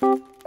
Música